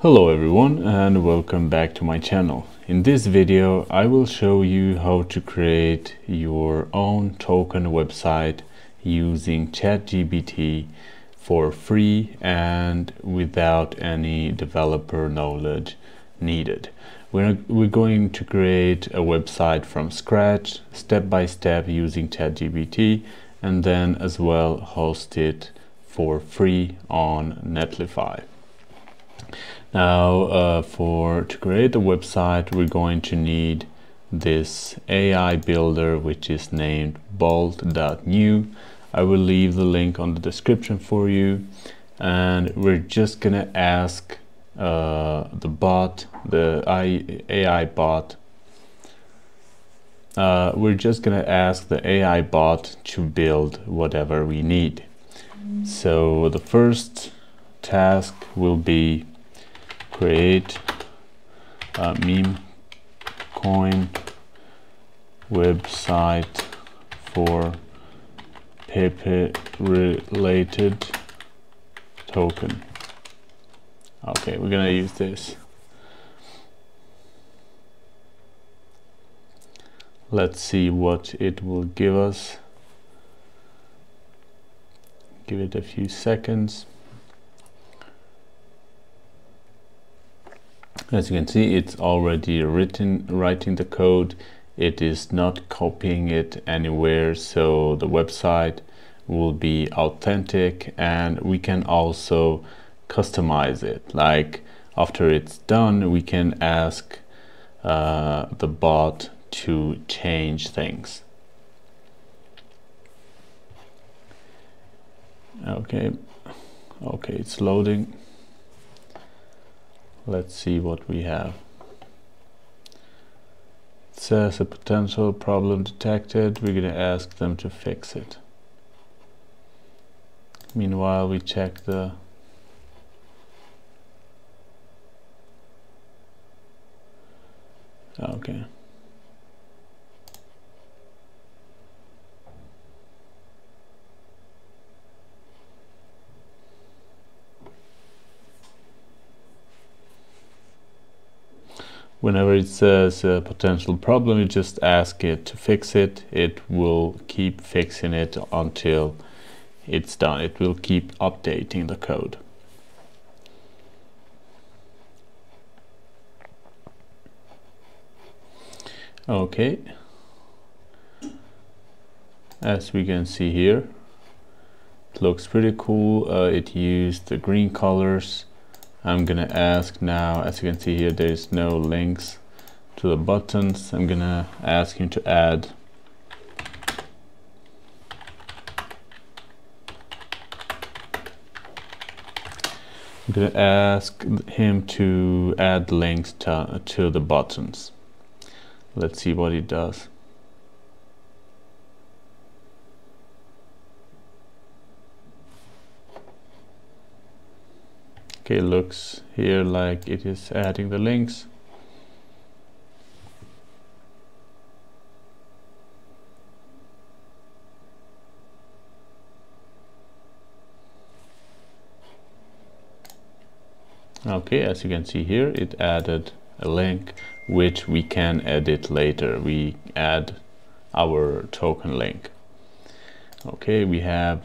Hello everyone and welcome back to my channel. In this video I will show you how to create your own token website using ChatGPT for free and without any developer knowledge needed. We're, we're going to create a website from scratch, step by step using ChatGPT and then as well host it for free on Netlify. Now uh, for to create a website we're going to need this AI builder which is named bolt.new. I will leave the link on the description for you and we're just gonna ask uh, the bot, the AI bot uh, we're just gonna ask the AI bot to build whatever we need. So the first task will be create a meme coin website for Pepe related token. Okay, we're gonna use this. let's see what it will give us give it a few seconds as you can see it's already written writing the code it is not copying it anywhere so the website will be authentic and we can also customize it like after it's done we can ask uh, the bot to change things. Okay, okay, it's loading. Let's see what we have. It says a potential problem detected. We're going to ask them to fix it. Meanwhile, we check the Okay. Whenever it says a potential problem you just ask it to fix it. It will keep fixing it until it's done. It will keep updating the code. Okay. As we can see here it looks pretty cool. Uh, it used the green colors I'm gonna ask now as you can see here there's no links to the buttons. I'm gonna ask him to add I'm gonna ask him to add links to, to the buttons. Let's see what he does okay looks here like it is adding the links. Okay as you can see here it added a link which we can edit later. We add our token link. Okay we have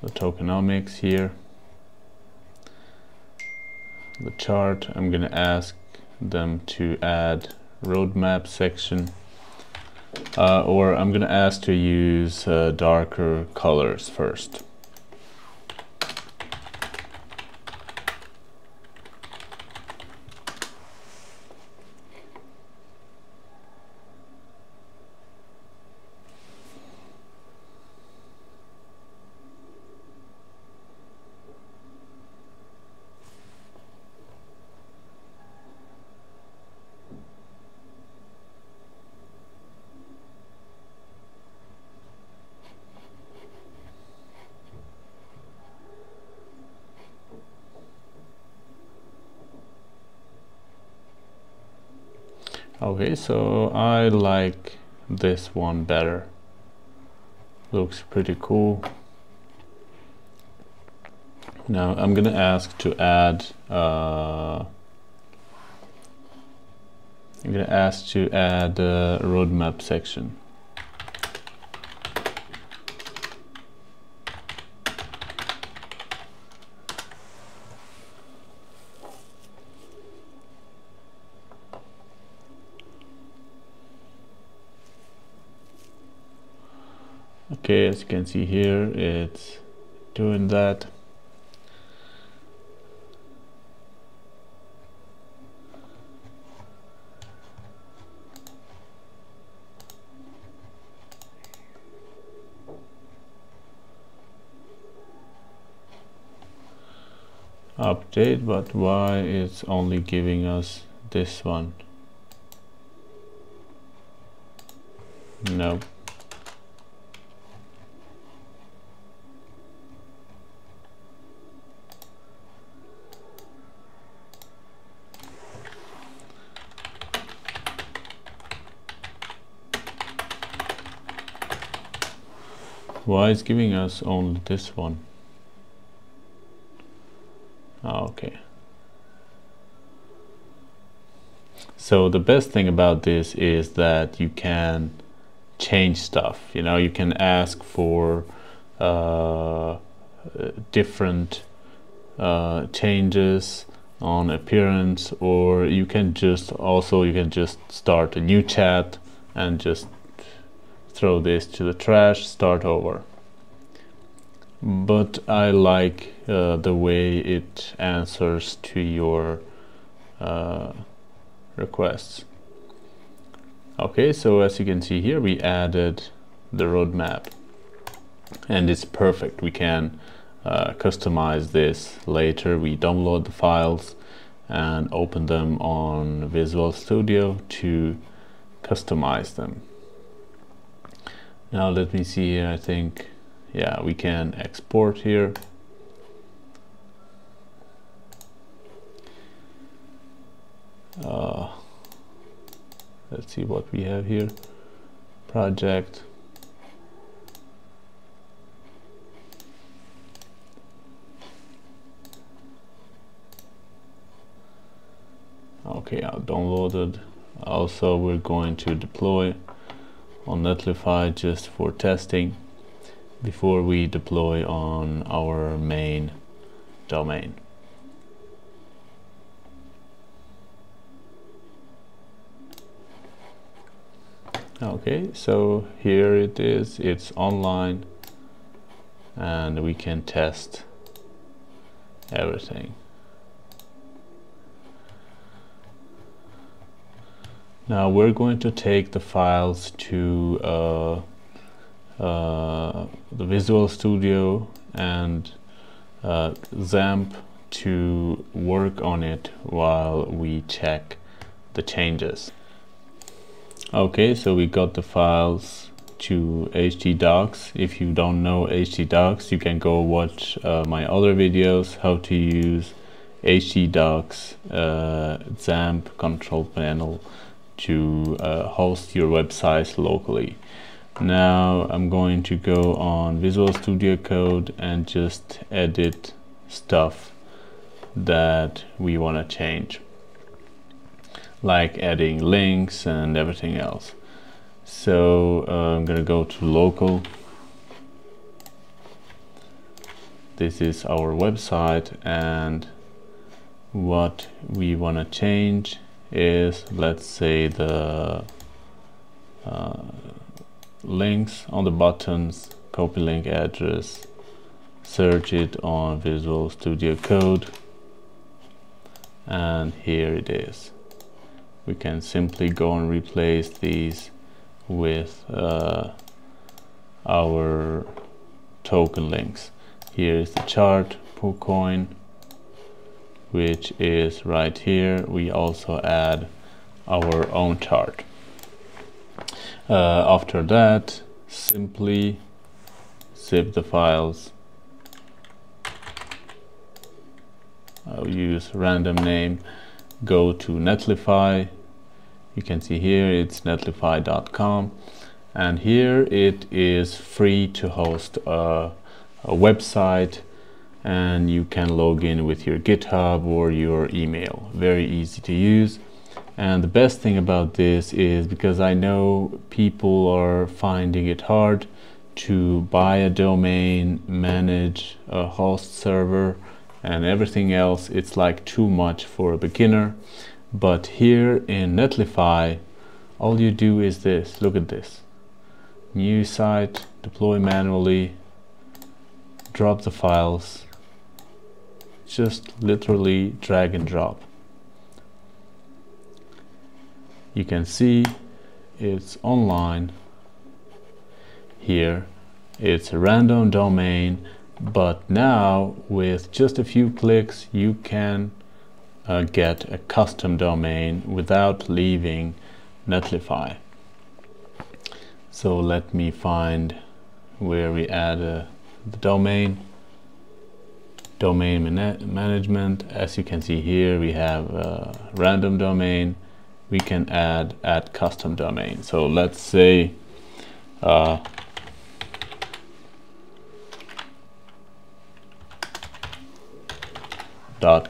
the tokenomics here the chart I'm gonna ask them to add roadmap section uh, or I'm gonna ask to use uh, darker colors first okay so I like this one better. Looks pretty cool. Now I'm gonna ask to add uh, I'm gonna ask to add a roadmap section okay as you can see here it's doing that. Update but why it's only giving us this one? No Why is giving us only this one? Oh, okay. So the best thing about this is that you can change stuff. You know, you can ask for uh, different uh, changes on appearance or you can just also you can just start a new chat and just throw this to the trash, start over. But I like uh, the way it answers to your uh, requests. Okay, so as you can see here, we added the roadmap and it's perfect. We can uh, customize this later. We download the files and open them on Visual Studio to customize them. Now let me see, I think, yeah, we can export here. Uh, let's see what we have here. Project. Okay, I downloaded. Also, we're going to deploy on Netlify just for testing before we deploy on our main domain. Okay, so here it is, it's online and we can test everything. Now we're going to take the files to uh, uh, the Visual Studio and uh, XAMPP to work on it while we check the changes. Okay, so we got the files to htdocs. If you don't know htdocs, you can go watch uh, my other videos how to use htdocs, uh, XAMPP control panel to uh, host your website locally. Now I'm going to go on Visual Studio Code and just edit stuff that we want to change like adding links and everything else. So uh, I'm gonna go to local. This is our website and what we want to change is let's say the uh, links on the buttons copy link address search it on Visual Studio Code and here it is. We can simply go and replace these with uh, our token links. Here is the chart PooCoin which is right here we also add our own chart. Uh, after that simply zip the files. I'll use random name go to Netlify. You can see here it's netlify.com and here it is free to host a, a website and you can log in with your github or your email. Very easy to use. And the best thing about this is because I know people are finding it hard to buy a domain manage a host server and everything else. It's like too much for a beginner. But here in Netlify all you do is this. Look at this. New site deploy manually drop the files just literally drag and drop. You can see it's online. Here it's a random domain but now with just a few clicks you can uh, get a custom domain without leaving Netlify. So let me find where we add uh, the domain domain man management. As you can see here we have a random domain. We can add add custom domain. So let's say uh,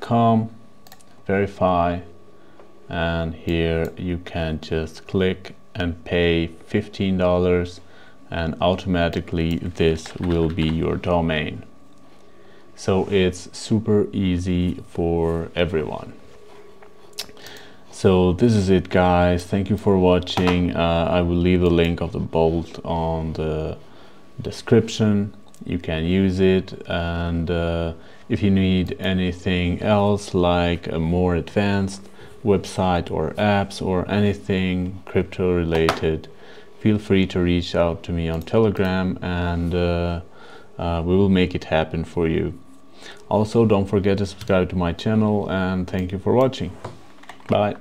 com verify and here you can just click and pay $15 and automatically this will be your domain so it's super easy for everyone. So this is it guys. Thank you for watching. Uh, I will leave the link of the bolt on the description. You can use it. And uh, if you need anything else like a more advanced website or apps or anything crypto related feel free to reach out to me on telegram. And uh, uh, we will make it happen for you also don't forget to subscribe to my channel and thank you for watching. Bye